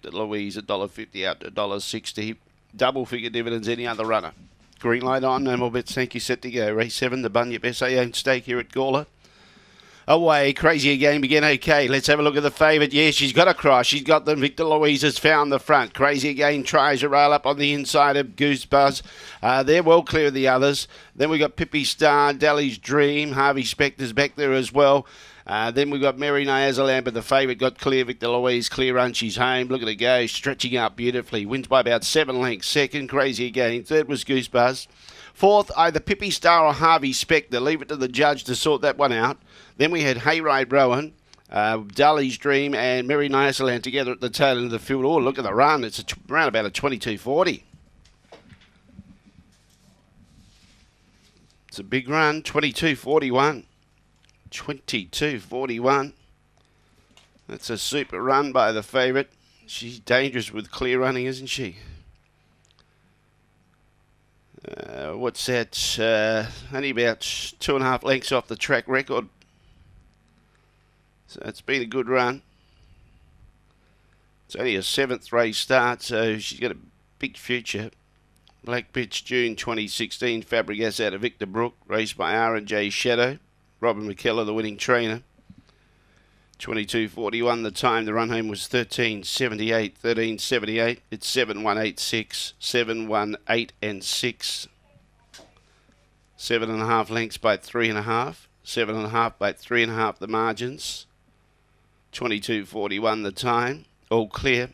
Victor Louise, $1.50 out to $1.60. Double figure dividends, any other runner. Green light on, no more bets. Thank you. Set to go. Race 7, the Bunyip SA owned stake here at Gawler. Away, crazy again, begin okay. Let's have a look at the favourite. Yeah, she's got a cross. She's got them. Victor Louise has found the front. Crazy again tries to rail up on the inside of Goose Buzz. Uh, they're well clear of the others. Then we got Pippi Star, Dali's Dream. Harvey Specter's back there as well. Uh, then we've got Mary Nyasaland, but the favourite got clear. Victor Louise, clear run. She's home. Look at her go, stretching out beautifully. Wins by about seven lengths. Second, crazy again. Third was Goose Buzz. Fourth, either Pippi Star or Harvey Specter. Leave it to the judge to sort that one out. Then we had Hayride Rowan, uh, Dali's Dream, and Mary Nyasaland together at the tail end of the field. Oh, look at the run. It's t- around about a 22.40. It's a big run, 22.41. 22.41. That's a super run by the favourite. She's dangerous with clear running, isn't she? Uh, what's that? Uh, only about two and a half lengths off the track record. So it's been a good run. It's only a seventh race start, so she's got a big future. Black bitch June 2016, Fabregas out of Victor Brook, raced by R&J Shadow. Robin McKellar, the winning trainer. 22.41 the time. The run home was 13.78. 13.78. It's 7186. 718 and 6. Seven and a half lengths by three and a half. Seven and a half by three and a half the margins. 22.41 the time. All clear.